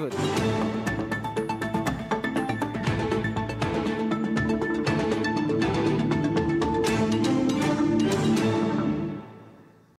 Good.